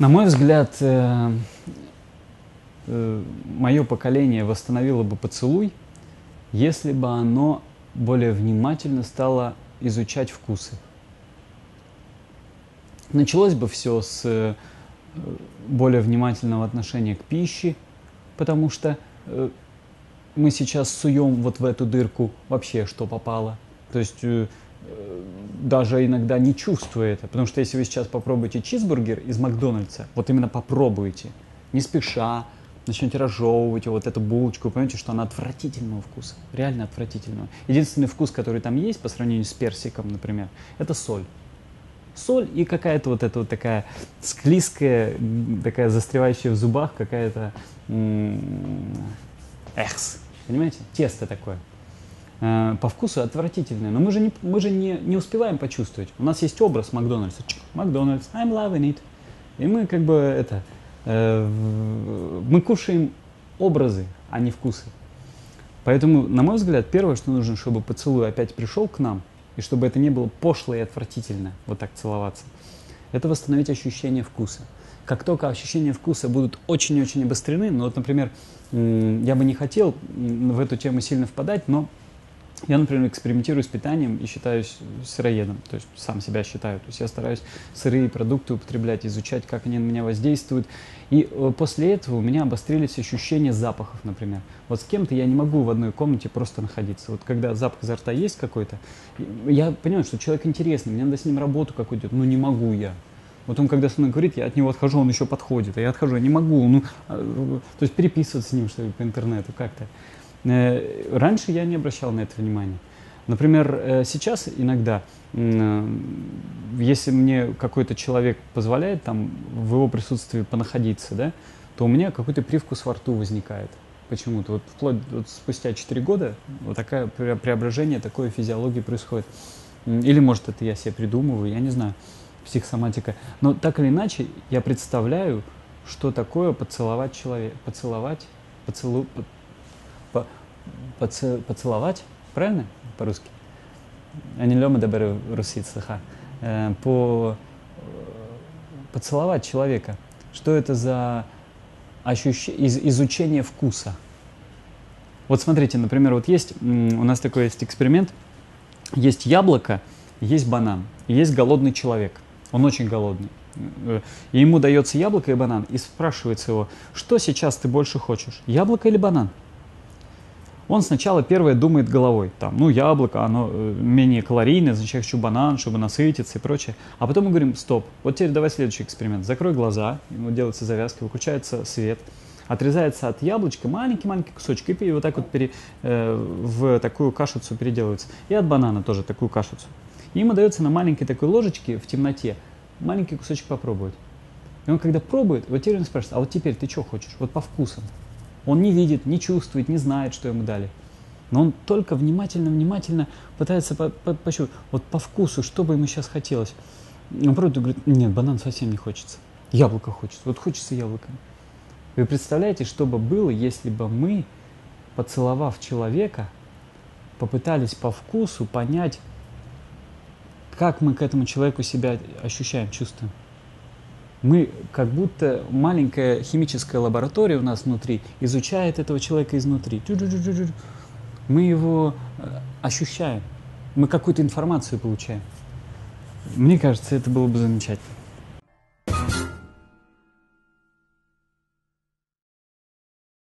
На мой взгляд, э, э, мое поколение восстановило бы поцелуй, если бы оно более внимательно стало изучать вкусы. Началось бы все с э, более внимательного отношения к пище, потому что э, мы сейчас суем вот в эту дырку вообще, что попало. То есть э, даже иногда не чувствуя это. Потому что если вы сейчас попробуете чизбургер из Макдональдса, вот именно попробуйте, не спеша, начнете разжевывать вот эту булочку, вы поймете, что она отвратительного вкуса, реально отвратительного. Единственный вкус, который там есть по сравнению с персиком, например, это соль. Соль и какая-то вот эта вот такая склизкая, такая застревающая в зубах какая-то эхс, понимаете, тесто такое. Э, по вкусу отвратительное, но мы же, не, мы же не, не успеваем почувствовать. У нас есть образ Макдональдса. Макдональдс, I'm loving it. И мы как бы это, э, мы кушаем образы, а не вкусы. Поэтому, на мой взгляд, первое, что нужно, чтобы поцелуй опять пришел к нам, и чтобы это не было пошло и отвратительно, вот так целоваться, это восстановить ощущение вкуса. Как только ощущения вкуса будут очень-очень обострены, ну вот, например, я бы не хотел в эту тему сильно впадать, но я, например, экспериментирую с питанием и считаюсь сыроедом, то есть сам себя считаю. То есть я стараюсь сырые продукты употреблять, изучать, как они на меня воздействуют. И э, после этого у меня обострились ощущения запахов, например. Вот с кем-то я не могу в одной комнате просто находиться. Вот когда запах изо рта есть какой-то, я понимаю, что человек интересный, мне надо с ним работу какую-то, но не могу я. Вот он, когда со мной говорит, я от него отхожу, он еще подходит, а я отхожу, я не могу. Ну, а, то есть переписываться с ним, что ли, по интернету как-то. Э, раньше я не обращал на это внимания. Например, э, сейчас иногда, если мне какой-то человек позволяет там в его присутствии понаходиться, да, то у меня какой-то привкус во рту возникает почему-то. Вот вплоть вот спустя 4 года вот такое преображение, такое физиологии происходит. Или, может, это я себе придумываю, я не знаю, психосоматика. Но так или иначе, я представляю, что такое поцеловать человека, поцеловать, поцелу, поцеловать, правильно по-русски? Они лема добре русит слыха. Э, по поцеловать человека. Что это за ощущ... из, изучение вкуса? Вот смотрите, например, вот есть у нас такой есть эксперимент. Есть яблоко, есть банан, есть голодный человек. Он очень голодный. Э, и ему дается яблоко и банан, и спрашивается его, что сейчас ты больше хочешь, яблоко или банан? Он сначала первое думает головой. Там, ну, яблоко, оно э, менее калорийное, значит, я хочу банан, чтобы насытиться и прочее. А потом мы говорим, стоп, вот теперь давай следующий эксперимент. Закрой глаза, ему делается завязка, выключается свет, отрезается от яблочка маленький-маленький кусочек, и вот так вот пере, э, в такую кашицу переделывается. И от банана тоже такую кашицу. Ему дается на маленькой такой ложечке в темноте маленький кусочек попробовать. И он когда пробует, вот теперь он спрашивает, а вот теперь ты что хочешь? Вот по вкусам. Он не видит, не чувствует, не знает, что ему дали. Но он только внимательно-внимательно пытается по, по, пощупать, вот по вкусу, что бы ему сейчас хотелось. Он просто говорит, нет, банан совсем не хочется. Яблоко хочется. Вот хочется яблоко. Вы представляете, что бы было, если бы мы, поцеловав человека, попытались по вкусу понять, как мы к этому человеку себя ощущаем, чувствуем мы как будто маленькая химическая лаборатория у нас внутри изучает этого человека изнутри. Мы его э, ощущаем, мы какую-то информацию получаем. Мне кажется, это было бы замечательно.